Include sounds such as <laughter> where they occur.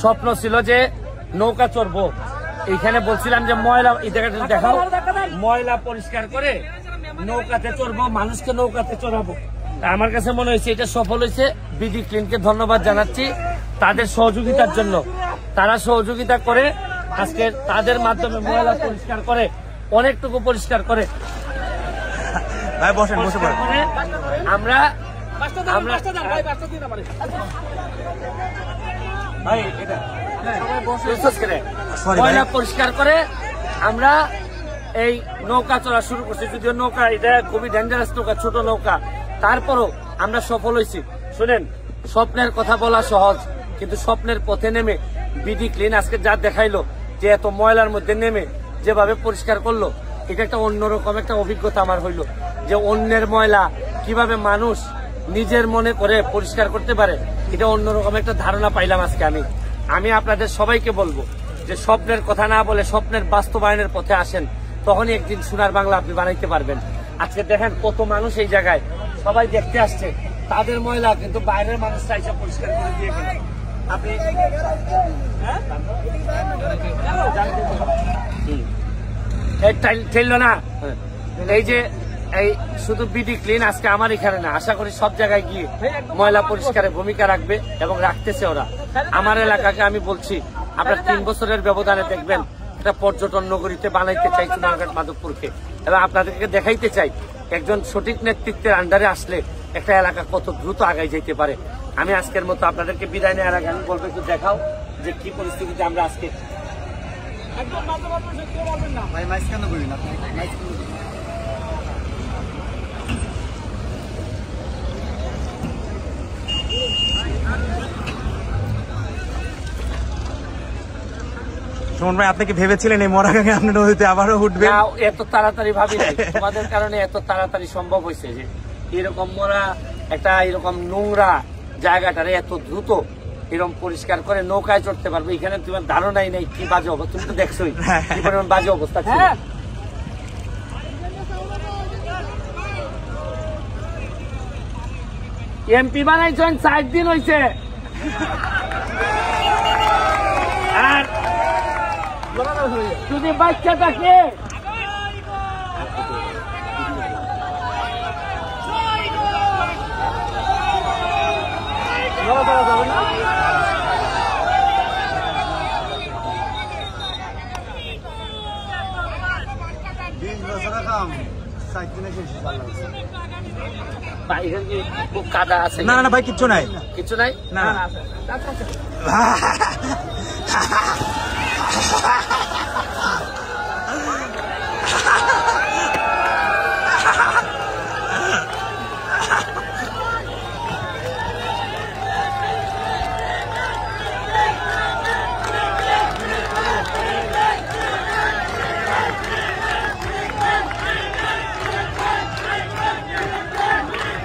স্বপ্ন ছিল যে নৌকা চড়বো। এইখানে বলছিলাম যে ময়লা এই জায়গাটা দেখাও। ময়লা পরিষ্কার করে নৌকাতে চড়বো মানুষকে নৌকাতে চড়াবো। তা আমার কাছে মনে হয়েছে এটা সফল হয়েছে। বিডি ক্লিনকে ধন্যবাদ জানাচ্ছি তাদের সহযোগিতার জন্য। তারা সহযোগিতা করে আজকে তাদের মাধ্যমে ময়লা পরিষ্কার করে অনেকটুকু পরিষ্কার করে। ভাই বসেন বসে পরিষ্কার পড়েন। করে আমরা আমরা ভাই এটা। ময়লা পরিষ্কার করে আমরা এই নৌকা চলা শুরু করছি। যদিও নৌকা এটা খুবই ডেঞ্জারাস নৌকা ছোট নৌকা। তারপরও আমরা সফল হয়েছি। শুনেন স্বপ্নের কথা বলা সহজ কিন্তু স্বপ্নের পথে নেমে বিডি ক্লিন আজকে যা দেখাইলো যে এত ময়লার মধ্যে নেমে যেভাবে পরিষ্কার করল এটা একটা অন্যরকম একটা অভিজ্ঞতা আমার হইল যে অন্যের ময়লা কীভাবে মানুষ নিজের মনে করে পরিষ্কার করতে পারে। এটা অন্যরকম একটা ধারণা পাইলাম আজকে আমি। আমি আপনাদের সবাইকে বলব যে স্বপ্নের কথা না বলে স্বপ্নের বাস্তবায়নের পথে আসেন, তখনই একদিন সোনার বাংলা আপনি বানাইতে পারবেন। আজকে দেখেন কত মানুষ এই জায়গায়। সবাই দেখতে আসছে। তাদের ময়লা কিন্তু বাইরের মানুষরা এসে পরিষ্কার করে দিয়ে গেল। আপনি হ্যাঁ? না। এই যে এই শুধু বিডি ক্লিন আজকে আমার এখানে না আশা করি সব জায়গায় গিয়ে ময়লা পরিষ্কারে ভূমিকা রাখবে এবং রাখতেছে ওরা। আমার এলাকাকে আমি বলছি আপনার তিন বছরের ব্যবধানে দেখবেন একটা পর্যটন নগরীতে বানাইতে চাই চুনারঘাট মাধবপুরকে। এবং আপনাদেরকে দেখাইতে চাই একজন সঠিক নেতৃত্বের আন্ডারে আসলে একটা এলাকা কত দ্রুত আগাই যেতে পারে। আমি আজকের মতো আপনাদেরকে বিদায় নেওয়ার আগে আমি বলব একটু দেখাও যে কি পরিস্থিতিতে আমরা আজকে একদম ভাই মাইস কেন করিন আপনি? মাইস কেন করিন? সুমন ভাই আপনি কি ভেবেছিলেন এই মরাগাঙ্গে আপনি নদীতে আবারও উঠবেন না, এত তাড়াতাড়ি ভাবি নাই। তোমাদের কারণে এত তাড়াতাড়ি সম্ভব হয়েছে যে এরকম মোরা একটা এরকম নোংরা জায়গাটারে এত দ্রুত এরকম পরিষ্কার করে নৌকায় চড়তে পারবে এখানে তোমার ধারণাই নেই কি বাজে অবস্থা তুমি তো দেখছোই কি পরিমাণ বাজে অবস্থা ছিল। এমপি বানাইছেন চার দিন হয়েছে আর যদি বাচ্চা থাকে বিশ বছরের কাম ষাট দিনে শেষ বা এখানে কি খুব কাদা আছে? না না না ভাই কিচ্ছু নাই। কিছু নাই? না, <laughs> 哈哈哈